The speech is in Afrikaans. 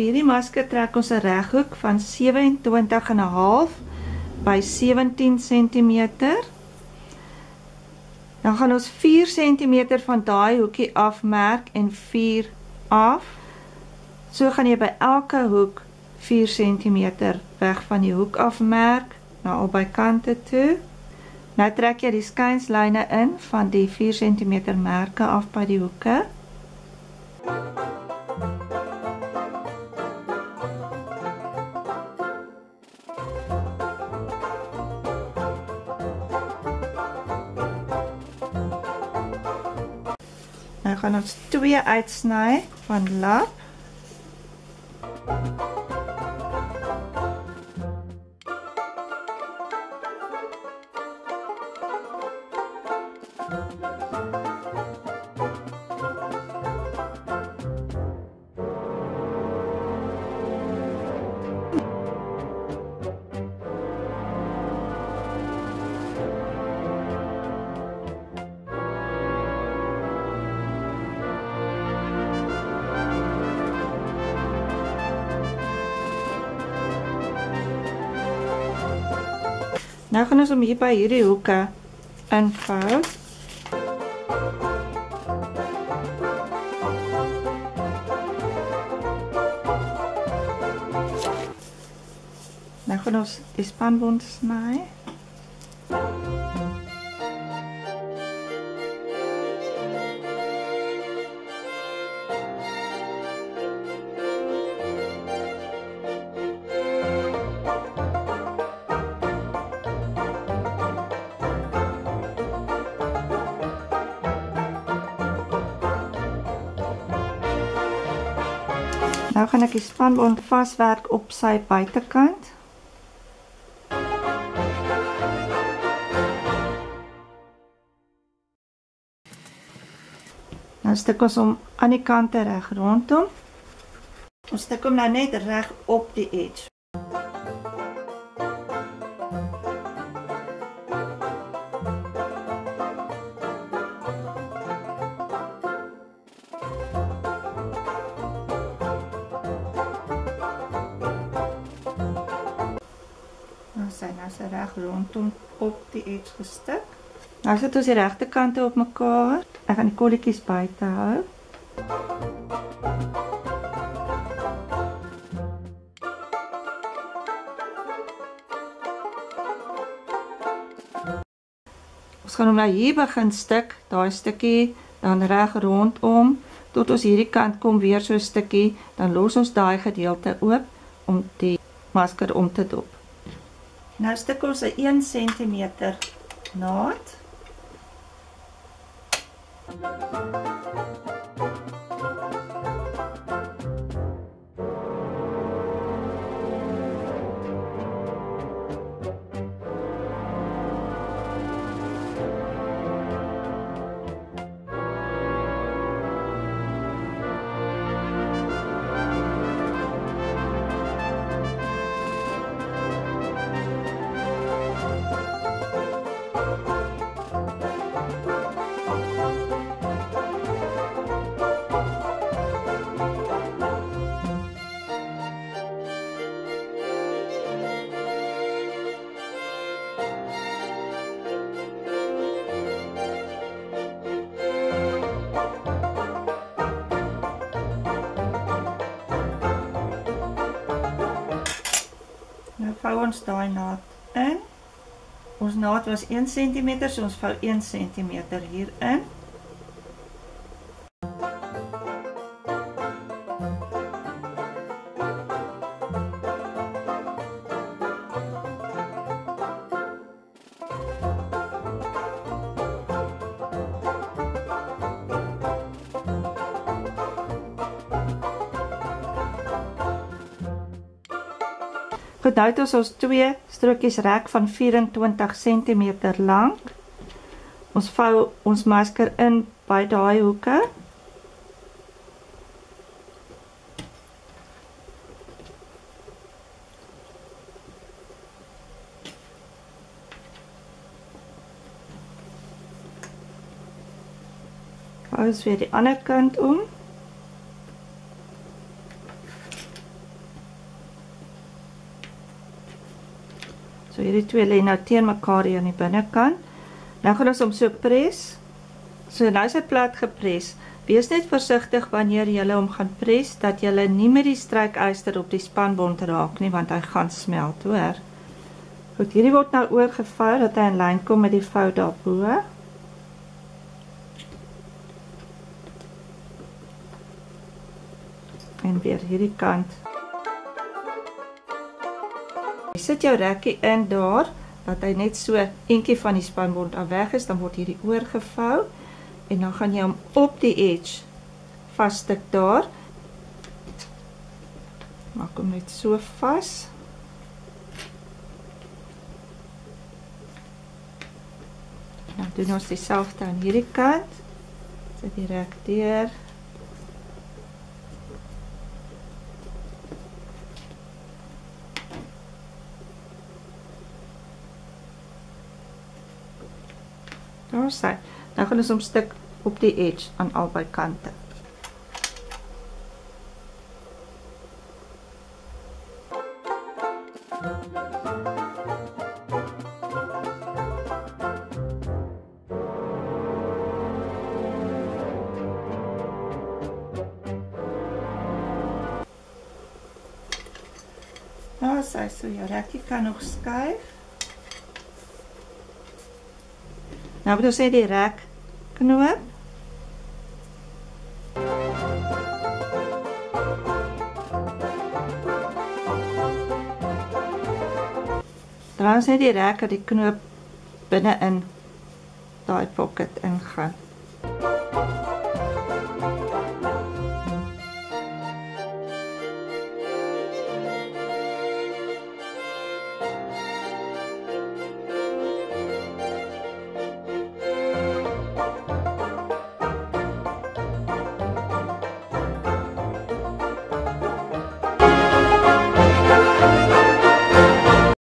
Vir hierdie masker trek ons 'n reghoek van 27 en 'n half by 17 cm. Dan gaan ons 4 cm van daai hoekie afmerk en 4 af. So gaan jy by elke hoek 4 cm weg van die hoek afmerk na albei kante toe. Nou trek jy die skynslyne in van die 4 cm merke af by die hoeke. Nou gaan ons twee uitsny van lap. Nou gaan ons hom hier by hierdie hoeke invou. Nou gaan ons die spanbond sny. Nou gaan ek die spanbond vaswerk op sy buitekant. Nou stik ons hom aan die kante reg rondom. Ons stik hom nou net reg op die edge. Sy reg rondom op die edge gestik. Nou sit ons die regte kante op mekaar. Ek gaan die kolletjies buite hou. Ons gaan hom nou hier begin stik, daai stukkie dan reg rondom tot ons hierdie kant kom weer so 'n stukkie, dan los ons daai gedeelte oop om die masker om te dop. Nou stik ons 'n 1 cm naad. Nou vou ons daai naad in. Ons naad was 1 cm, so ons vou 1 cm hier Goed, nou het ons ons twee strokies rek van 24 cm lank. Ons vou ons masker in by daai hoeke. Vou ons weer die ander kant om. So hierdie twee lê nou teen mekaar hier aan die binnekant. Nou gaan ons hom so pres. So nou is hy plat gepres. Wees net versigtig wanneer jy hom gaan pres dat jy nie met die strykyster op die spanbond raak nie want hy gaan smelt, hoor. Goed, hierdie word nou oorgevou dat hy in lyn kom met die vou daarbo. En weer hierdie kant. Sit jou rekkie in daar dat hy net so eentjie van die spanbond af weg is, dan word hierdie oorgevou en dan gaan jy hom op die edge vasstik daar. Maak hom net so vas. Nou doen ons dieselfde aan hierdie kant. Sit die rek deur. Daar sê, dan gaan ons hom stuk op die edge aan albei kante. Nou, sy so jou rekkie kan nog skuif. Nou moet ons sê die rek knoop. Dan sê die rek dat die knoop binne in daai pocket ingaan.